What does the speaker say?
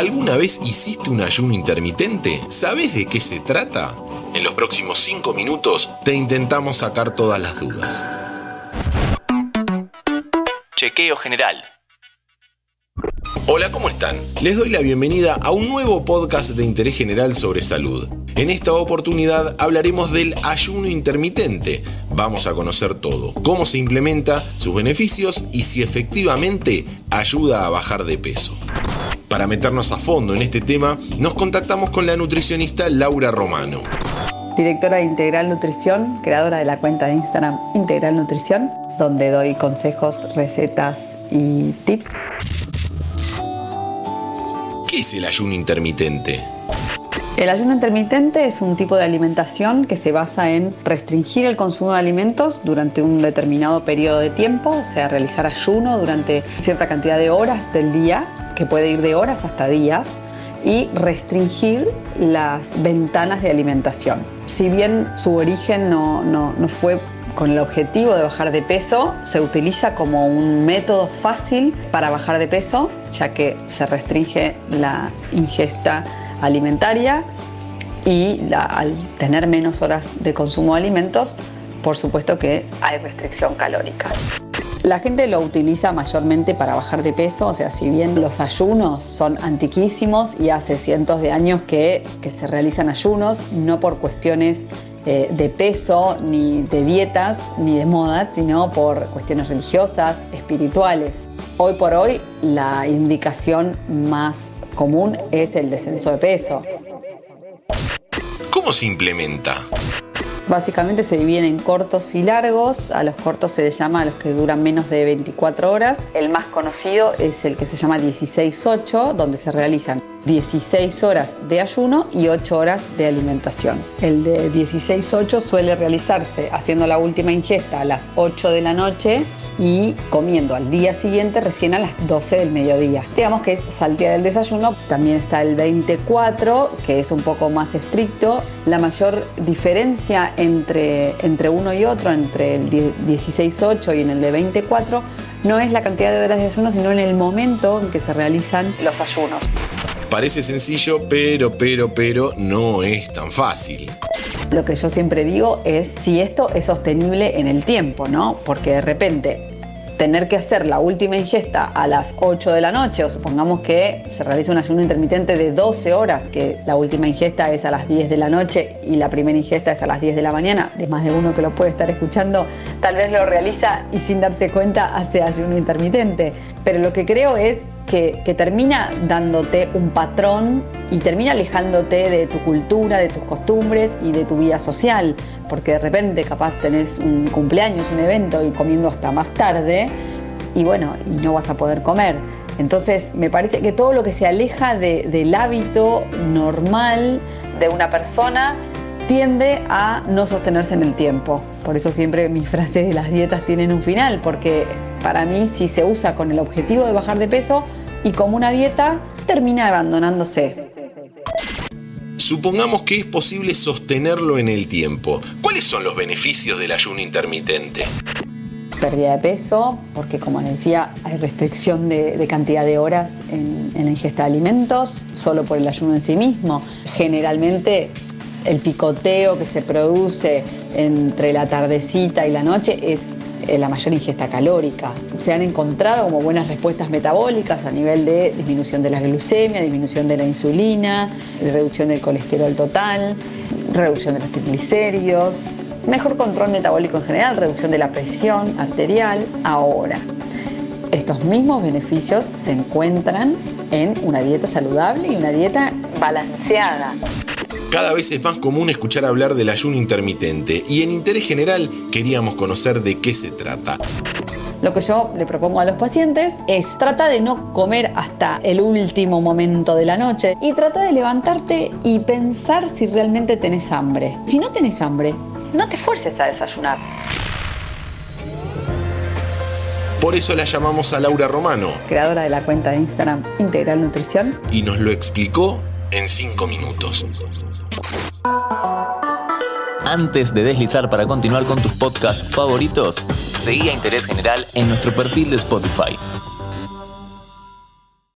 ¿Alguna vez hiciste un ayuno intermitente? ¿Sabes de qué se trata? En los próximos 5 minutos te intentamos sacar todas las dudas. Chequeo general. Hola, ¿cómo están? Les doy la bienvenida a un nuevo podcast de interés general sobre salud. En esta oportunidad hablaremos del ayuno intermitente. Vamos a conocer todo, cómo se implementa, sus beneficios y si efectivamente ayuda a bajar de peso. Para meternos a fondo en este tema, nos contactamos con la nutricionista Laura Romano. Directora de Integral Nutrición, creadora de la cuenta de Instagram Integral Nutrición, donde doy consejos, recetas y tips. ¿Qué es el ayuno intermitente? El ayuno intermitente es un tipo de alimentación que se basa en restringir el consumo de alimentos durante un determinado periodo de tiempo, o sea, realizar ayuno durante cierta cantidad de horas del día, que puede ir de horas hasta días, y restringir las ventanas de alimentación. Si bien su origen no, no, no fue con el objetivo de bajar de peso, se utiliza como un método fácil para bajar de peso, ya que se restringe la ingesta alimentaria y al tener menos horas de consumo de alimentos, por supuesto que hay restricción calórica. La gente lo utiliza mayormente para bajar de peso, o sea, si bien los ayunos son antiquísimos y hace cientos de años que, que se realizan ayunos, no por cuestiones eh, de peso, ni de dietas, ni de modas, sino por cuestiones religiosas, espirituales. Hoy por hoy la indicación más común es el descenso de peso. ¿Cómo se implementa? Básicamente se dividen en cortos y largos. A los cortos se les llama a los que duran menos de 24 horas. El más conocido es el que se llama 16-8, donde se realizan 16 horas de ayuno y 8 horas de alimentación. El de 16-8 suele realizarse haciendo la última ingesta a las 8 de la noche y comiendo al día siguiente recién a las 12 del mediodía. Digamos que es saltear el desayuno. También está el 24, que es un poco más estricto. La mayor diferencia entre, entre uno y otro, entre el 16-8 y en el de 24, no es la cantidad de horas de ayuno, sino en el momento en que se realizan los ayunos. Parece sencillo, pero, pero, pero no es tan fácil. Lo que yo siempre digo es si esto es sostenible en el tiempo, ¿no? Porque de repente tener que hacer la última ingesta a las 8 de la noche, o supongamos que se realiza un ayuno intermitente de 12 horas, que la última ingesta es a las 10 de la noche y la primera ingesta es a las 10 de la mañana, de más de uno que lo puede estar escuchando, tal vez lo realiza y sin darse cuenta hace ayuno intermitente. Pero lo que creo es que, termina dándote un patrón y termina alejándote de tu cultura, de tus costumbres y de tu vida social, porque de repente capaz tenés un cumpleaños, un evento y comiendo hasta más tarde y bueno, y no vas a poder comer. Entonces me parece que todo lo que se aleja del hábito normal de una persona tiende a no sostenerse en el tiempo. Por eso siempre mis frases de las dietas tienen un final, porque para mí si se usa con el objetivo de bajar de peso y como una dieta, termina abandonándose. Supongamos que es posible sostenerlo en el tiempo. ¿Cuáles son los beneficios del ayuno intermitente? Pérdida de peso, porque como les decía, hay restricción de, cantidad de horas en, en la ingesta de alimentos, solo por el ayuno en sí mismo. Generalmente el picoteo que se produce entre la tardecita y la noche es la mayor ingesta calórica. Se han encontrado como buenas respuestas metabólicas a nivel de disminución de la glucemia, disminución de la insulina, reducción del colesterol total, reducción de los triglicéridos, mejor control metabólico en general, reducción de la presión arterial. Ahora, estos mismos beneficios se encuentran en una dieta saludable y una dieta balanceada. Cada vez es más común escuchar hablar del ayuno intermitente y en interés general queríamos conocer de qué se trata. Lo que yo le propongo a los pacientes es trata de no comer hasta el último momento de la noche y trata de levantarte y pensar si realmente tenés hambre. Si no tenés hambre, no te fuerces a desayunar. Por eso la llamamos a Laura Romano, creadora de la cuenta de Instagram Integral Nutrición, y nos lo explicó en 5 minutos. Antes de deslizar para continuar con tus podcasts favoritos, seguí a Interés General en nuestro perfil de Spotify.